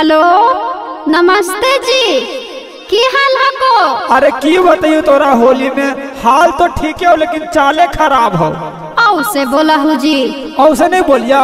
Hello नमस्ते जी। की हाल है को अरे की बताइयो तोरा होली में हाल तो ठीक है लेकिन चाले खराब हो। औ से बोला हूँ जी। औसे नहीं बोलिया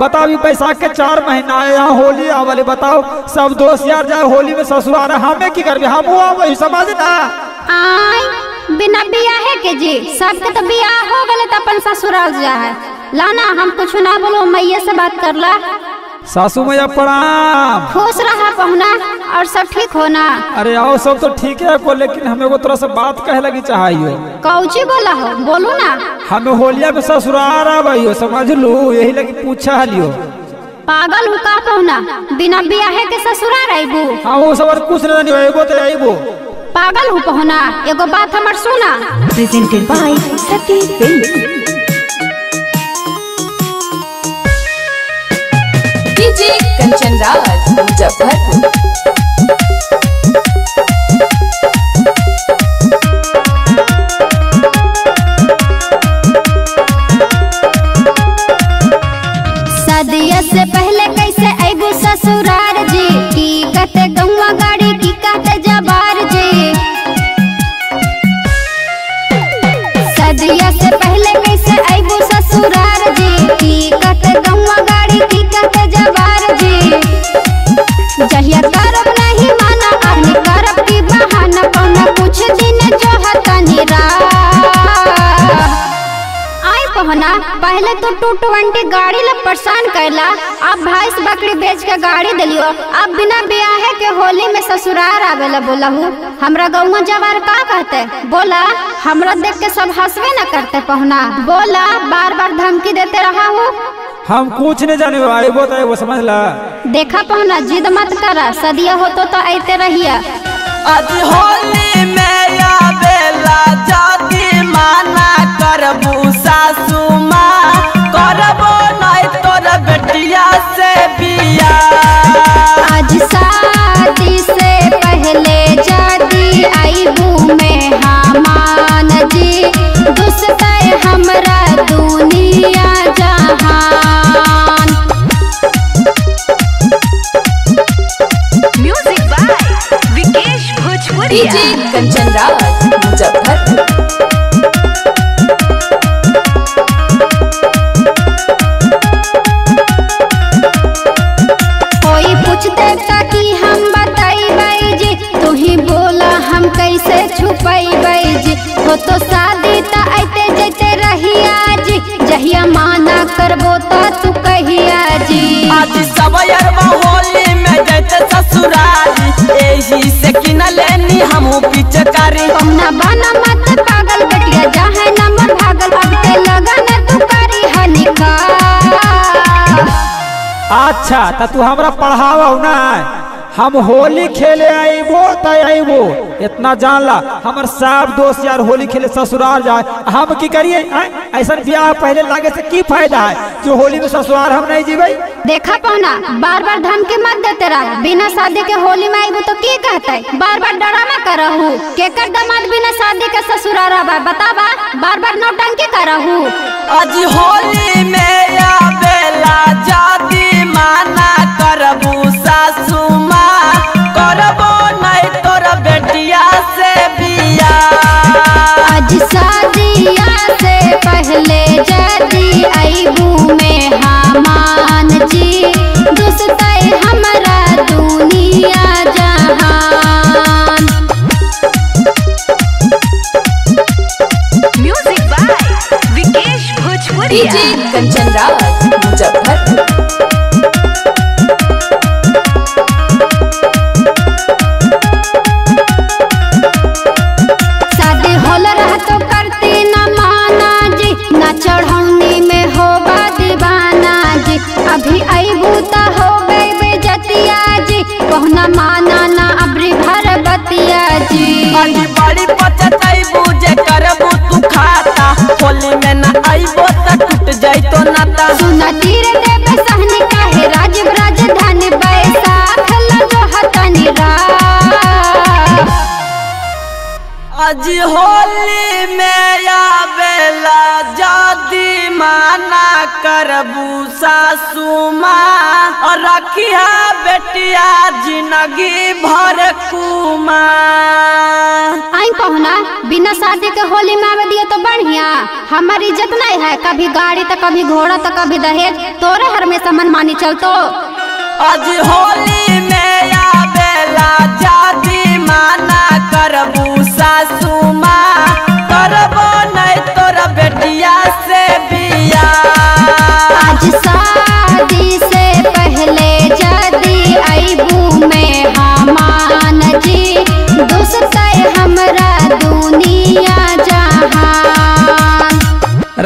बताओ बैसाख के चार महीना है यहाँ होली आवले बताओ। सब दोस्त यार जाए होली में ससुराल हमें की करबे? हम वही समझ ना? आय बिना बियाहे के जी सबके तो बियाह हो गले तो अपन ससुराल जा है लाना हम कुछ ना बोलो मैया से बात कर ला। सासू मैया प्रणाम। खुश रहा पहुना और सब ठीक हो ना अरे आओ सब तो ठीक है को लेकिन हमें को तरह से बात कहे लगी चाहिए कौची बोला हो? बोलू ना। हमें होलिया में ससुराल आबो समझ लू यही लगी पूछा लियो पागल हूँ का पहुना बिना बियाहे के ससुराल आईबू हाँ वो सब और कुछ नहीं अबो तो अबो पागल हूँ पहुना एगो बात हमर सुना। presented by Sati Films. कंचन राज मुजफ्फरपुर पहना पहले तो टू ट्वेंटी गाड़ी ला परेशान करला अब भैंस बकरी बेच के गाड़ी दिलियो। अब बिना ब्याहे के होली में ससुराल आवेला बोला हूँ हमरा गौवा जवार का कहते? बोला हमरा देख के सब हंसवे न करते पहना। बोला बार बार धमकी देते रहा हूँ हम कुछ नहीं जाने अबो तो अबो समझ ला। देखा पहना जिद मत करा। सदिया हो तो, तो आते रहिया। आज होली में आवेला जाति माना करबू सासू माँ। करबो नहीं तोर बेटिया से बिया। पिचकारी हम ना बना मत पागल बेटिया जाहे नंबर भागल अब ते लगन तू करी हनिका अच्छा तो तू हमरा पढ़ावा ना। हम होली खेले आईबो आई आईबो इतना जान ला हमर सब दोस्त यार होली खेले ससुराल जाए। हम की करिए ऐसा ब्याह पहले लागे से की फ़ायदा है? जो होली में ससुराल हम नहीं जीवे देखा पहुना बार बार धमकी मत देते रहा बिना शादी के होली में आईबू तो की कहते? बार बार डरामा करहू। केकर दामाद बिना शादी के ससुराल बतावा बार बार नौटंकी करहू। आज होली में आवेला जाति माना करबू सासू माँ। नहीं तोर बेटिया से शादिया से पहले जदी जी। दुसते हमरा दुनिया जहान खाता होली में ना आईबो त टूट जाई तो नाता सुना तीर देबे सहनी काहे, राजीव राजधानी बैसा। बैसाख लगो हतनी रा आज होली में आवेला जादी माना करबू सासू माँ। और रखिया बेटिया ज़िंदगी भर कुमा। आई पहुना बिना शादी के होली में आवे दिए तो बढ़िया। हमारी इज़्ज़त नहीं है कभी गाड़ी तो कभी घोड़ा तो कभी दहेज। तोरे हर में हमेशा मनमानी चलतो आज होली में आवेला जादी माना करबू आज शादी से पहले जदी आईबू में हमान जी। दुसतै हमरा दुनिया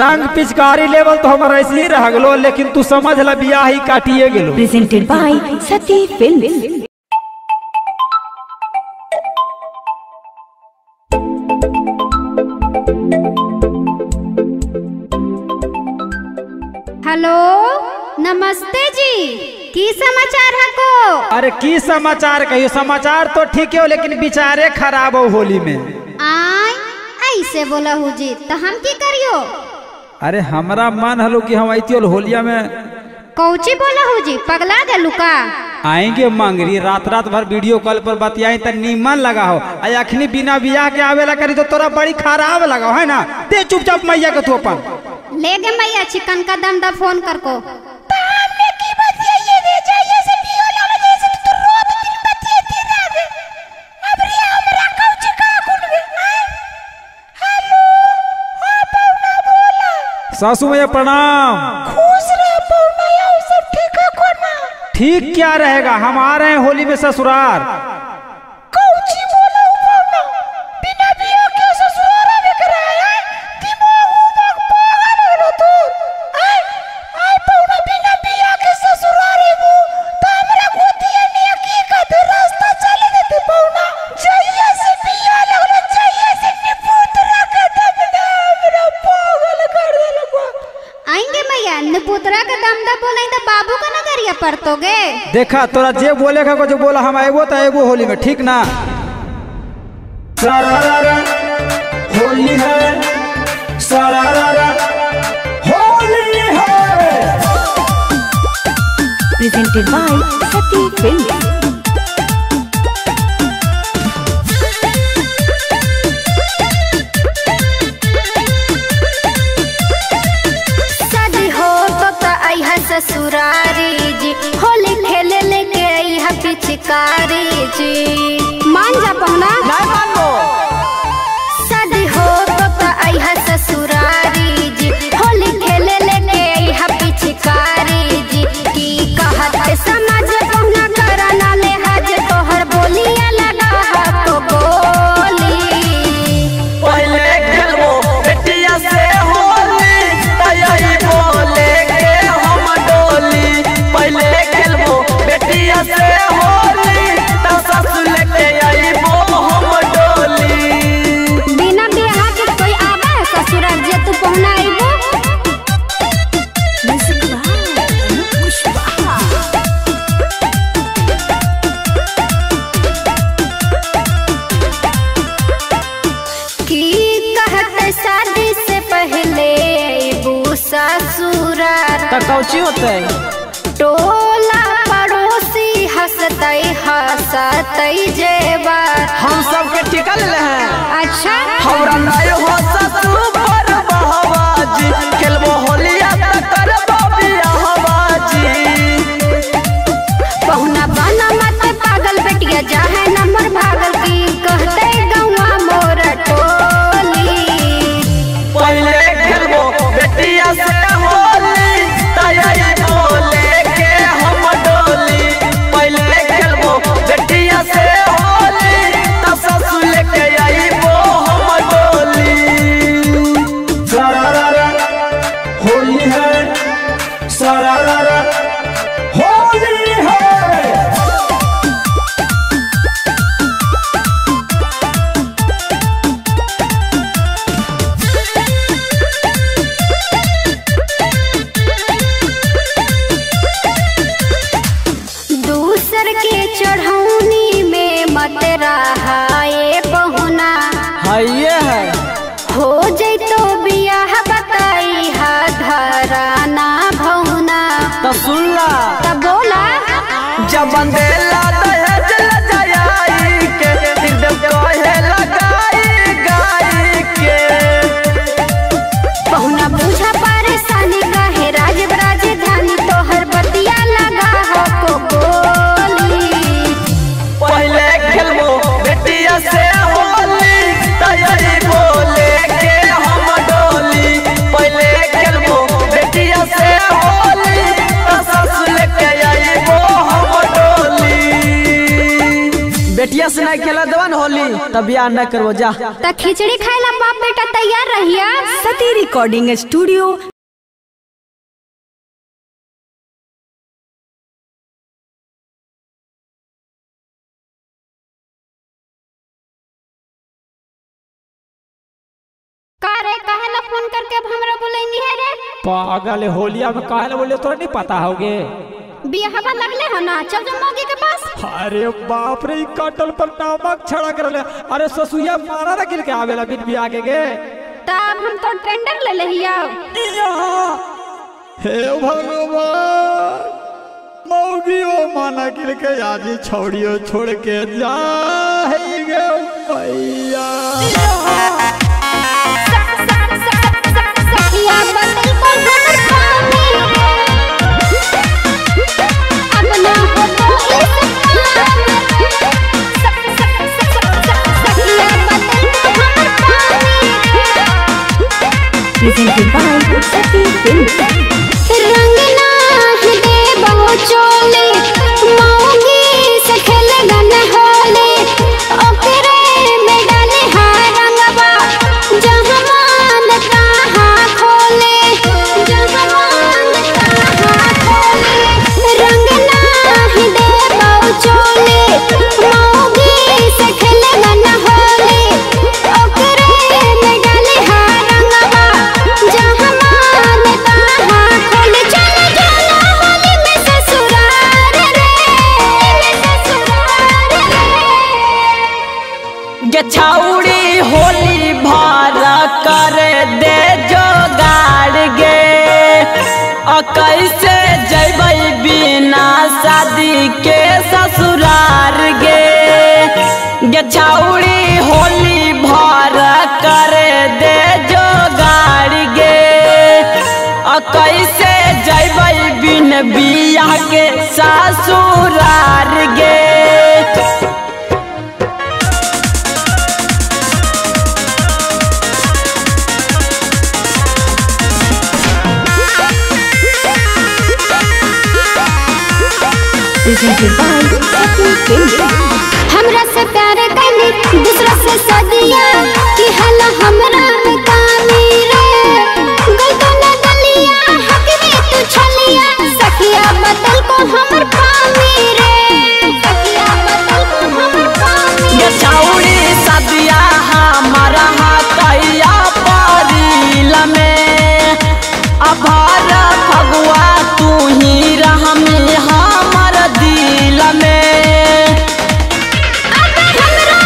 रंग पिचकारी लेवल तो हमारा ऐसे ही रह गलो लेकिन तू समझ ला बियाह ही काटिए गेलो। Presented by Sati Films. Hello नमस्ते जी। की समाचार है को अरे की समाचार कहियो? समाचार तो ठीक है लेकिन विचारे खराब हो होली में आय ऐसे बोला हूँ जी तो हम की करियो? अरे हमरा मन हलो कि हम अतियो होलिया में कौची बोला हूँ जी पगला गलू का? आएँगे मांगरी रात रात भर वीडियो कॉल पर बतियाई त नीमन लगा हो। अखनी बिना बियाह के आवेला करी तो तोरा बड़ी खराब लगा है ना? दे चुपचाप मैया के तू अपन। ले गे मैया चिकन का दम दा फ़ोन कर को। सासू मैया प्रणाम। ठीक क्या रहेगा? हम आ रहे हैं होली में ससुराल आएँगे मैया निपुत्रा का दम दा बोला तो बाबू का नगरिया परतोगे देखा तोरा जे बोलेगा को जो बोला हम आएगो तो आएगो होली में ठीक ना सरारा होली है सरारा होली है प्रेजेंटेड बाय सती Films. होते? टोला पड़ोसी हसत हसत जेबा हम सबके के टिकल हैं अच्छा? हमरा नहीं हो बंदे बंदेला खेला दवन होली तब बियाह न करबो जा। त खिचड़ी खाएला बाप बेटा तैयार रहिया। सती रिकॉर्डिंग स्टूडियो का काहे ना फ़ोन करके अब हमरा बुलैनी है रे? पागल होलिया में काहे बोले तोरा नहीं पता होगे? बियाहवा लगले हो ना? चल जो मौगी के पास। अरे बाप रे कटल पर नमक छड़ा कर ले। अरे ससुया मारा ना गिल के आवेला बिन बिया के गे तब हम तो टेंडर ले लेहिया हे भगवान! मौगी ओ माना गिल के आजी छोड़ियो छोड़ के जा हे गे मैया। Presented by Sati Films. के ससुरार गे. हमरा से प्यार कैली दूसरा से सदिया। कि हल हमरा कामी रे। गलतो न गलिया हक में तू छलिया। सखिया बदल को हमर पामी रे। सखिया बदल को हमर पामी ये छाउड़ी सदिया हमारा कैया परिल में अभार फगुआ तू ही रहमी हमर दिल में अब हमरा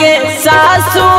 के ससुरार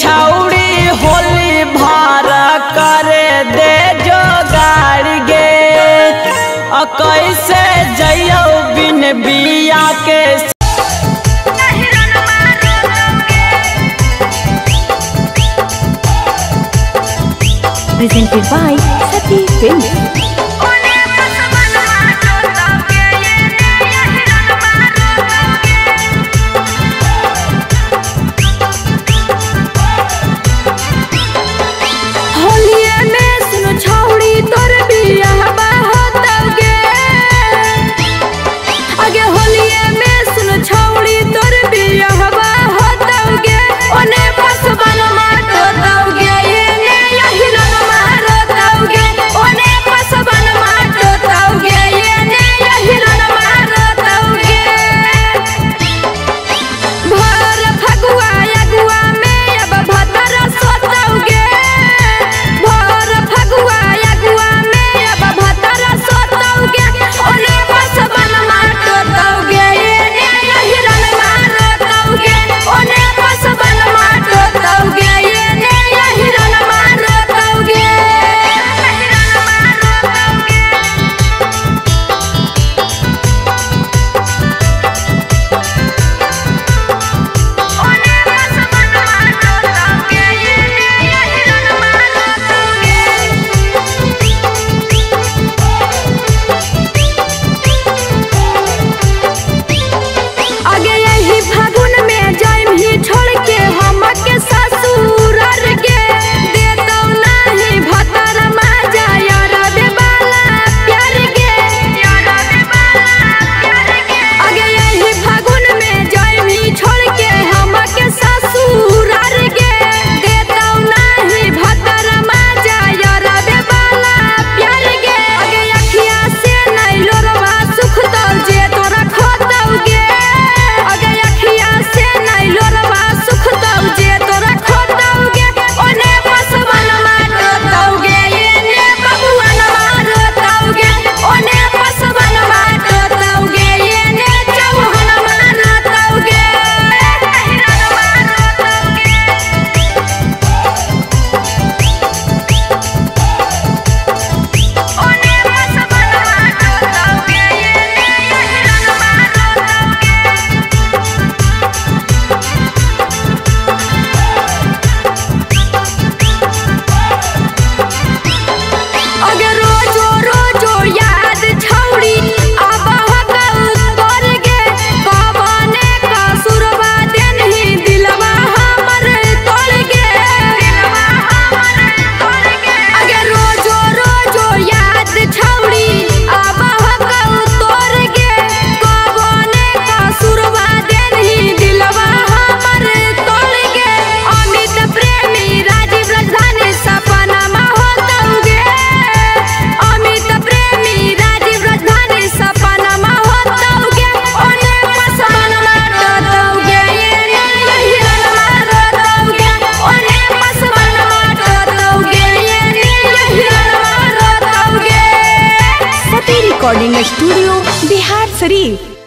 झौड़ी होली भार करे दे जो गाड़ी गे कैसे जइयो बिन बिया के Presented by Sati Films.